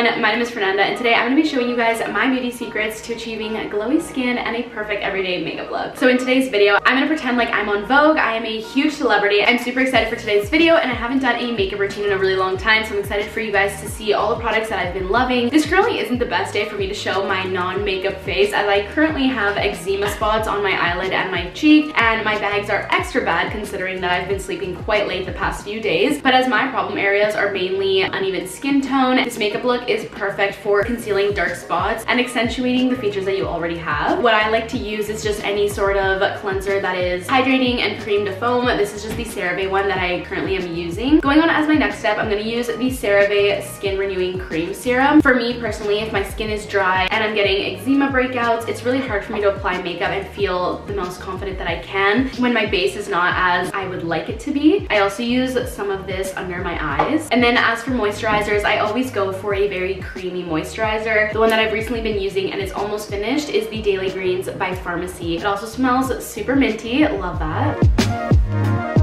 everyone, my name is Fernanda and today I'm going to be showing you guys my beauty secrets to achieving glowy skin and a perfect everyday makeup look. So in today's video, I'm going to pretend like I'm on Vogue. I am a huge celebrity. I'm super excited for today's video and I haven't done a makeup routine in a really long time so I'm excited for you guys to see all the products that I've been loving. This currently isn't the best day for me to show my non-makeup face as I currently have eczema spots on my eyelid and my cheek and my bags are extra bad considering that I've been sleeping quite late the past few days. But as my problem areas are mainly uneven skin tone, this makeup look is perfect for concealing dark spots and accentuating the features that you already have. What I like to use is just any sort of cleanser that is hydrating and cream to foam. This is just the CeraVe one that I currently am using. Going on as my next step, I'm gonna use the CeraVe Skin Renewing Cream Serum. For me personally, if my skin is dry and I'm getting eczema breakouts, it's really hard for me to apply makeup and feel the most confident that I can when my base is not as I would like it to be. I also use some of this under my eyes. And then as for moisturizers, I always go for a very creamy moisturizer. The one that I've recently been using and is almost finished is the Daily Greens by Farmacy. It also smells super minty. Love that.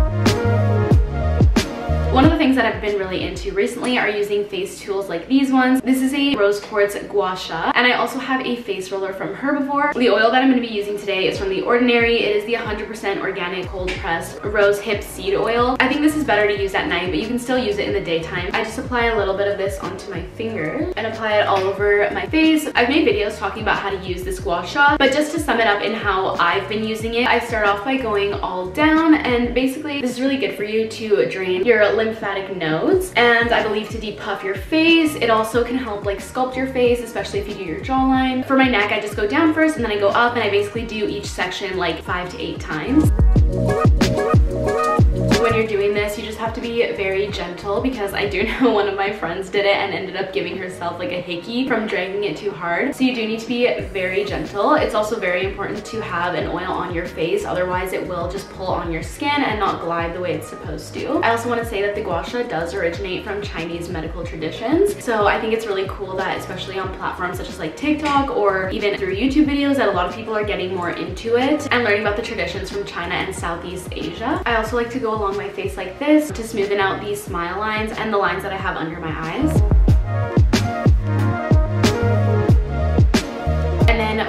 One of the things that I've been really into recently are using face tools like these ones. This is a rose quartz gua sha, and I also have a face roller from Herbivore. The oil that I'm going to be using today is from The Ordinary. It is the 100% organic cold pressed rose hip seed oil. I think this is better to use at night, but you can still use it in the daytime. I just apply a little bit of this onto my finger and apply it all over my face. I've made videos talking about how to use this gua sha, but just to sum it up in how I've been using it, I start off by going all down, and basically this is really good for you to drain your lymph lymphatic nodes and I believe to depuff your face. It also can help like sculpt your face, especially if you do your jawline. For my neck, I just go down first and then I go up and I basically do each section like five to eight times when you're doing this, you just have to be very gentle because I do know one of my friends did it and ended up giving herself like a hickey from dragging it too hard. So you do need to be very gentle. It's also very important to have an oil on your face, otherwise it will just pull on your skin and not glide the way it's supposed to. I also want to say that the gua sha does originate from Chinese medical traditions. So I think it's really cool that especially on platforms such as like TikTok or even through YouTube videos that a lot of people are getting more into it and learning about the traditions from China and Southeast Asia. I also like to go along my face like this to smoothen out these smile lines and the lines that I have under my eyes.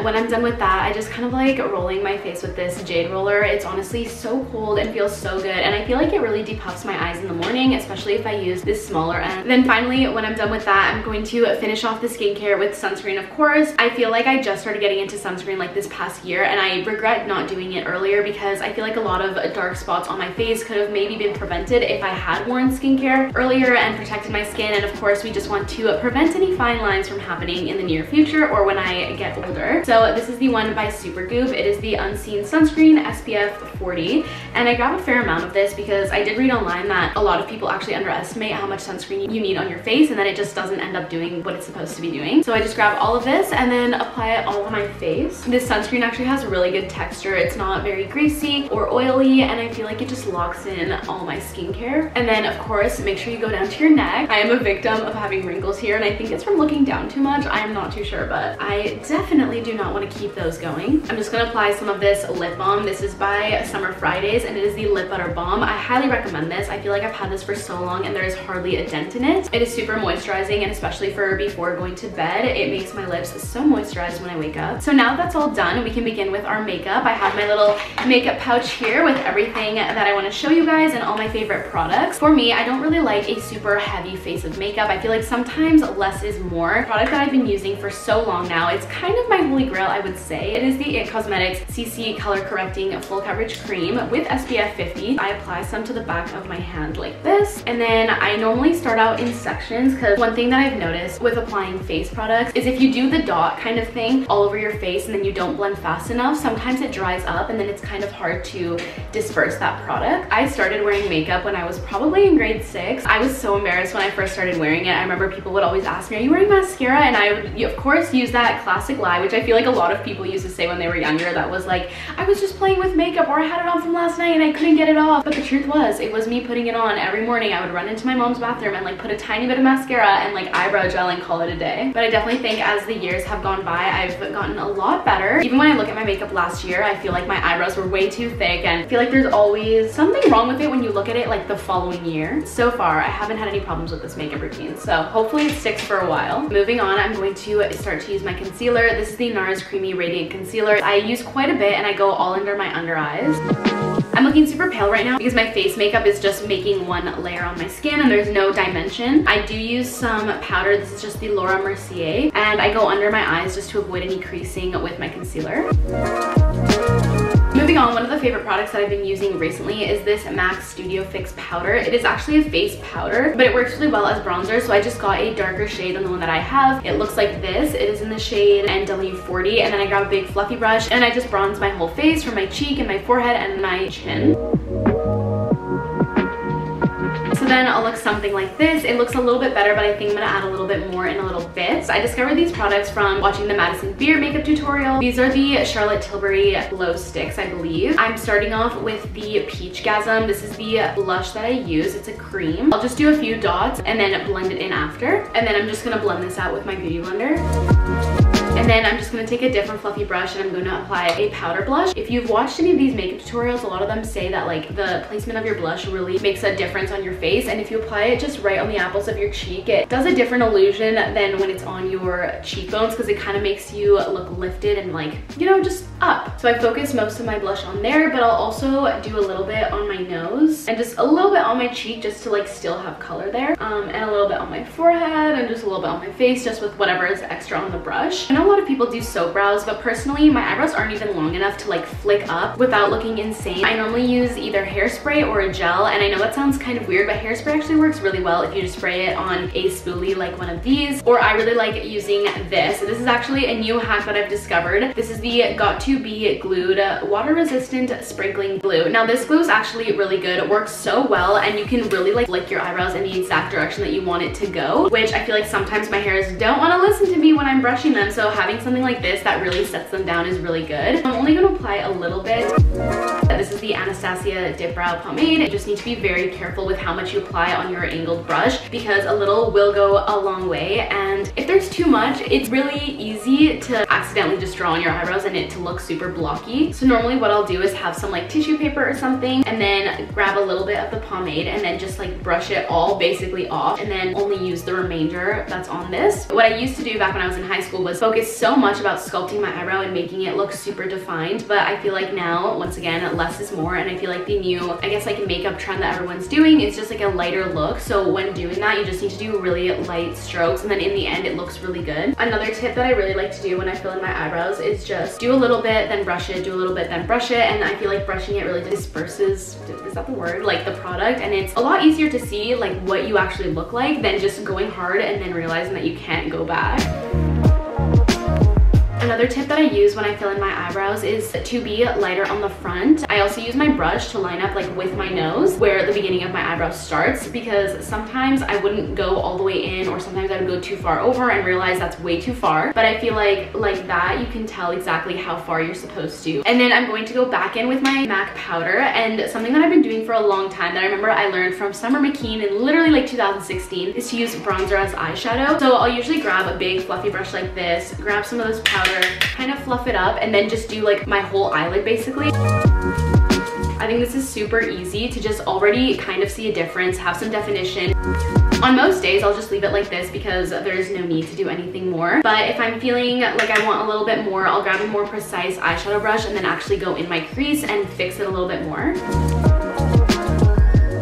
When I'm done with that, I just kind of like rolling my face with this jade roller. It's honestly so cold and feels so good. And I feel like it really depuffs my eyes in the morning, especially if I use this smaller end. Then finally, when I'm done with that, I'm going to finish off the skincare with sunscreen, of course. I feel like I just started getting into sunscreen like this past year and I regret not doing it earlier because I feel like a lot of dark spots on my face could have maybe been prevented if I had worn skincare earlier and protected my skin. And of course, we just want to prevent any fine lines from happening in the near future or when I get older. So this is the one by Supergoop. It is the Unseen Sunscreen SPF 40. And I got a fair amount of this because I did read online that a lot of people actually underestimate how much sunscreen you need on your face and that it just doesn't end up doing what it's supposed to be doing. So I just grab all of this and then apply it all on my face. This sunscreen actually has a really good texture. It's not very greasy or oily and I feel like it just locks in all my skincare. And then of course, make sure you go down to your neck. I am a victim of having wrinkles here and I think it's from looking down too much. I am not too sure, but I definitely do not want to keep those going. I'm just gonna apply some of this lip balm. This is by Summer Fridays and it is the Lip Butter Balm. I highly recommend this. I feel like I've had this for so long and there is hardly a dent in it. It is super moisturizing and especially for before going to bed, it makes my lips so moisturized when I wake up. So now that's all done, we can begin with our makeup. I have my little makeup pouch here with everything that I wanna show you guys and all my favorite products. For me, I don't really like a super heavy face of makeup. I feel like sometimes less is more. product that I've been using for so long now, it's kind of my holy grail, I would say. It is the IT Cosmetics CC Color Correcting Full Coverage Cream with SPF 50. I apply some to the back of my hand like this. And then I normally start out in sections because one thing that I've noticed with applying face products is if you do the dot kind of thing all over your face and then you don't blend fast enough, sometimes it dries up and then it's kind of hard to disperse that product. I started wearing makeup when I was probably in grade six. I was so embarrassed when I first started wearing it. I remember people would always ask me, are you wearing mascara? And I would, of course, use that classic lie, which I feel like a lot of people used to say when they were younger that was like, I was just playing with makeup or I had it on from last night and I couldn't get it off. But the truth was, it was me putting it on every morning. I would run into my mom's bathroom and like put a tiny bit of mascara and like eyebrow gel and call it a day. But I definitely think as the years have gone by, I've gotten a lot better. Even when I look at my makeup last year, I feel like my eyebrows were way too thick and I feel like there's always something wrong with it when you look at it like the following year. So far, I haven't had any problems with this makeup routine. So hopefully it sticks for a while. Moving on, I'm going to start to use my concealer. This is the NARS Creamy Radiant Concealer. I use quite a bit and I go all under my under eyes. I'm looking super pale right now because my face makeup is just making one layer on my skin and there's no dimension. I do use some powder. This is just the Laura Mercier and I go under my eyes just to avoid any creasing with my concealer. Moving on, one of the favorite products that I've been using recently is this MAC Studio Fix powder. It is actually a face powder, but it works really well as bronzer, so I just got a darker shade than the one that I have. It looks like this. It is in the shade NW40, and then I grab a big fluffy brush, and I just bronze my whole face from my cheek and my forehead and my chin then I'll look something like this. It looks a little bit better, but I think I'm gonna add a little bit more in a little bit. So I discovered these products from watching the Madison Beer makeup tutorial. These are the Charlotte Tilbury glow sticks, I believe. I'm starting off with the Peachgasm. This is the blush that I use. It's a cream. I'll just do a few dots and then blend it in after. And then I'm just gonna blend this out with my Beauty Blender. And then I'm just gonna take a different fluffy brush and I'm gonna apply a powder blush. If you've watched any of these makeup tutorials, a lot of them say that like the placement of your blush really makes a difference on your face. And if you apply it just right on the apples of your cheek, it does a different illusion than when it's on your cheekbones because it kind of makes you look lifted and like, you know, just up. So I focus most of my blush on there, but I'll also do a little bit on my nose and just a little bit on my cheek just to like still have color there. Um, and a little bit on my forehead and just a little bit on my face just with whatever is extra on the brush. I know a lot of people do soap brows, but personally, my eyebrows aren't even long enough to like flick up without looking insane. I normally use either hairspray or a gel, and I know that sounds kind of weird, but hairspray actually works really well if you just spray it on a spoolie like one of these, or I really like using this. This is actually a new hack that I've discovered. This is the Got To Be Glued Water Resistant Spiking Glue. Now this glue is actually really good. It works so well, and you can really like lick your eyebrows in the exact direction that you want it to go, which I feel like sometimes my hairs don't want to listen to me when I'm brushing them, so having something like this that really sets them down is really good. I'm only gonna apply a little bit. This is the Anastasia Dip Brow Pomade. You just need to be very careful with how much you apply on your angled brush because a little will go a long way. And if too much, it's really easy to accidentally just draw on your eyebrows and it to look super blocky. So normally what I'll do is have some like tissue paper or something and then grab a little bit of the pomade and then just like brush it all basically off and then only use the remainder that's on this. What I used to do back when I was in high school was focus so much about sculpting my eyebrow and making it look super defined. But I feel like now, once again, less is more. And I feel like the new, I guess like makeup trend that everyone's doing is just like a lighter look. So when doing that, you just need to do really light strokes. And then in the end, it looks really good. Another tip that I really like to do when I fill in my eyebrows is just do a little bit, then brush it, do a little bit, then brush it. And I feel like brushing it really disperses, is that the word? Like the product. And it's a lot easier to see like what you actually look like than just going hard and then realizing that you can't go back. Another tip that I use when I fill in my eyebrows is to be lighter on the front. I also use my brush to line up like with my nose where the beginning of my eyebrow starts because sometimes I wouldn't go all the way in or sometimes I would go too far over and realize that's way too far. But I feel like like that you can tell exactly how far you're supposed to. And then I'm going to go back in with my MAC powder and something that I've been doing for a long time that I remember I learned from Summer McKeen in literally like 2016 is to use bronzer as eyeshadow. So I'll usually grab a big fluffy brush like this, grab some of this powder powder, kind of fluff it up, and then just do like my whole eyelid basically. I think this is super easy to just already kind of see a difference, have some definition. On most days, I'll just leave it like this because there's no need to do anything more. But if I'm feeling like I want a little bit more, I'll grab a more precise eyeshadow brush and then actually go in my crease and fix it a little bit more.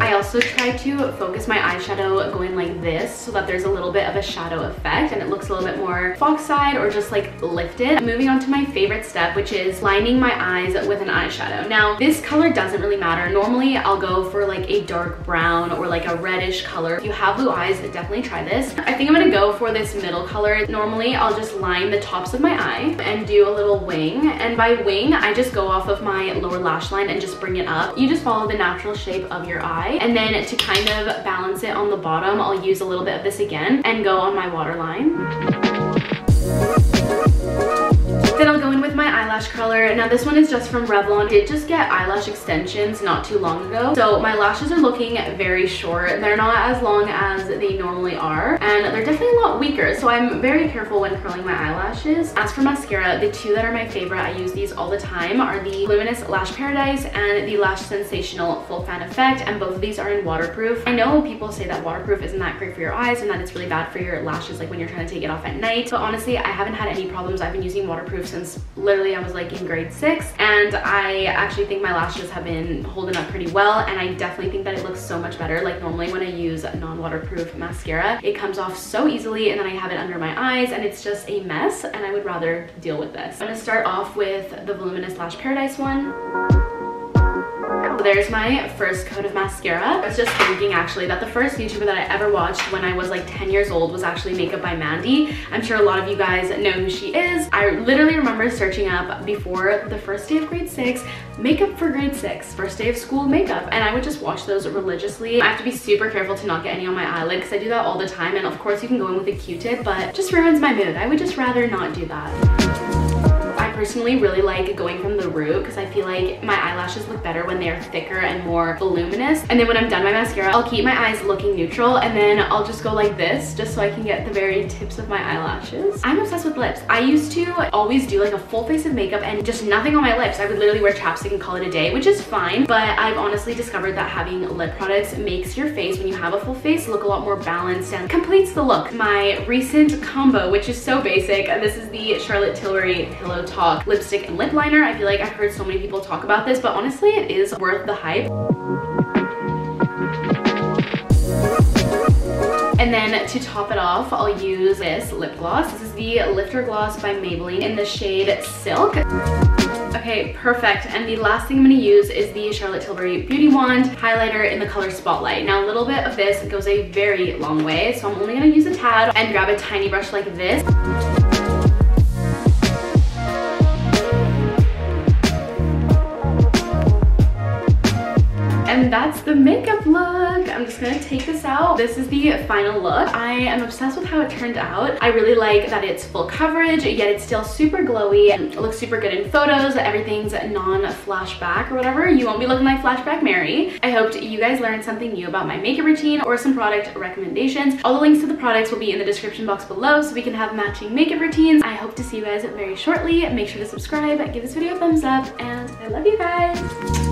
I also try to focus my eyeshadow going like this so that there's a little bit of a shadow effect and it looks a little bit more fox side or just like lifted. Moving on to my favorite step, which is lining my eyes with an eyeshadow. Now, this color doesn't really matter. Normally, I'll go for like a dark brown or like a reddish color. If you have blue eyes, definitely try this. I think I'm gonna go for this middle color. Normally, I'll just line the tops of my eye and do a little wing. And by wing, I just go off of my lower lash line and just bring it up. You just follow the natural shape of your eye and then to kind of balance it on the bottom, I'll use a little bit of this again and go on my waterline. Then I'll go in with my eyelash curler. Now this one is just from Revlon. I did just get eyelash extensions not too long ago. So my lashes are looking very short. They're not as long as they normally are. And they're definitely a lot weaker. So I'm very careful when curling my eyelashes. As for mascara, the two that are my favorite, I use these all the time, are the Luminous Lash Paradise and the Lash Sensational Full Fan Effect. And both of these are in waterproof. I know people say that waterproof isn't that great for your eyes and that it's really bad for your lashes like when you're trying to take it off at night. But honestly, I haven't had any problems. I've been using waterproof since literally I was like in grade six. And I actually think my lashes have been holding up pretty well. And I definitely think that it looks so much better. Like normally when I use non-waterproof mascara, it comes off so easily and then I have it under my eyes and it's just a mess and I would rather deal with this. I'm gonna start off with the Voluminous Lash Paradise one. There's my first coat of mascara. I was just thinking actually that the first YouTuber that I ever watched when I was like 10 years old was actually Makeup by Mandy. I'm sure a lot of you guys know who she is. I literally remember searching up before the first day of grade six, makeup for grade six, first day of school makeup. And I would just watch those religiously. I have to be super careful to not get any on my eyelid because I do that all the time. And of course you can go in with a Q-tip, but just ruins my mood. I would just rather not do that personally really like going from the root because I feel like my eyelashes look better when they're thicker and more voluminous. And then when I'm done my mascara, I'll keep my eyes looking neutral and then I'll just go like this just so I can get the very tips of my eyelashes. I'm obsessed with lips. I used to always do like a full face of makeup and just nothing on my lips. I would literally wear chapstick and call it a day, which is fine. But I've honestly discovered that having lip products makes your face, when you have a full face, look a lot more balanced and completes the look. My recent combo, which is so basic, this is the Charlotte Tilbury Pillow Talk Lipstick and lip liner. I feel like I've heard so many people talk about this, but honestly, it is worth the hype. And then to top it off, I'll use this lip gloss. This is the Lifter Gloss by Maybelline in the shade Silk. Okay, perfect. And the last thing I'm gonna use is the Charlotte Tilbury Beauty Wand highlighter in the color Spotlight. Now a little bit of this goes a very long way, so I'm only gonna use a tad and grab a tiny brush like this. And that's the makeup look. I'm just gonna take this out. This is the final look. I am obsessed with how it turned out. I really like that it's full coverage, yet it's still super glowy. It looks super good in photos. Everything's non-flashback or whatever. You won't be looking like Flashback Mary. I hoped you guys learned something new about my makeup routine or some product recommendations. All the links to the products will be in the description box below so we can have matching makeup routines. I hope to see you guys very shortly. Make sure to subscribe, give this video a thumbs up, and I love you guys.